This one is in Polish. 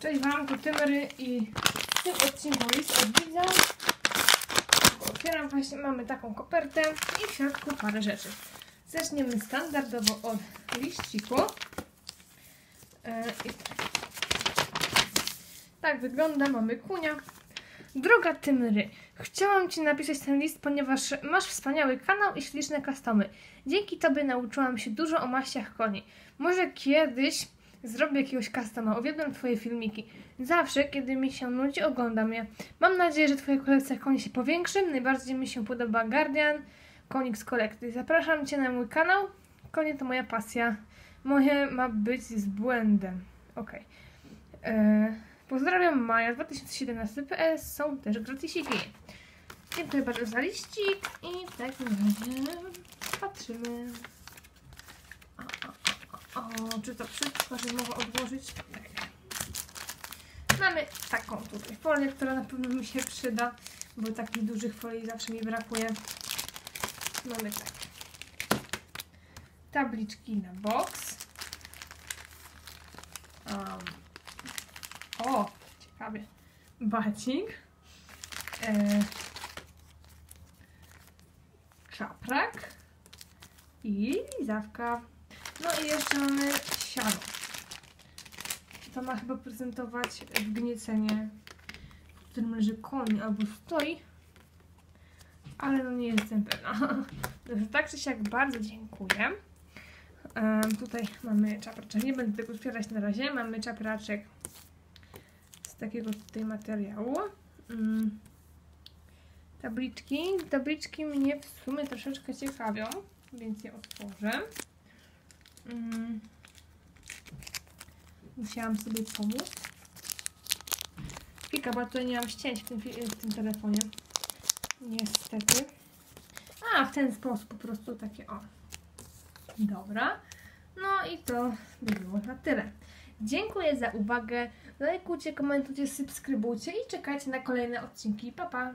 Cześć Wam, to Tymery i w tym odcinku list od widza. Otwieram właśnie, mamy taką kopertę i w środku parę rzeczy. Zaczniemy standardowo od liściku. E, i tak wygląda, mamy kunia. Droga Tymry, chciałam Ci napisać ten list, ponieważ masz wspaniały kanał i śliczne customy. Dzięki Tobie nauczyłam się dużo o maściach koni. Może kiedyś zrobię jakiegoś customa, uwielbiam Twoje filmiki. Zawsze, kiedy mi się nudzi, oglądam je. Mam nadzieję, że Twoja kolekcja koni się powiększy. Najbardziej mi się podoba Guardian, konik z kolekcji. Zapraszam Cię na mój kanał. Konie to moja pasja. Moje ma być z błędem. Okej. Eee, Pozdrawiam Maja 2017 PS. Są też gratisiki. Dziękuję bardzo za liścik i w takim razie patrzymy. Czy to wszystko, że mogę odłożyć? Tak. Mamy taką tutaj folię, która na pewno mi się przyda, bo takich dużych folii zawsze mi brakuje. Mamy tak. Tabliczki na box. Um, o, ciekawie. Bacik. E, czaprak. I lizawka. No i jeszcze mamy siano. To ma chyba prezentować wgniecenie, w którym leży koń albo stoi. Ale no nie jestem pewna. Dobrze, tak czy siak bardzo dziękuję. Em, tutaj mamy czapraczek. Nie będę tego otwierać na razie. Mamy czapraczek z takiego tutaj materiału. Mm. Tabliczki. Tabliczki mnie w sumie troszeczkę ciekawią, więc je otworzę. Mm. Musiałam sobie pomóc. Chwilka, bo tutaj nie mam ścięć w tym, w tym telefonie. Niestety. A, w ten sposób po prostu takie o. Dobra. No i to by było na tyle. Dziękuję za uwagę. Lajkujcie, komentujcie, subskrybujcie i czekajcie na kolejne odcinki. Pa, pa!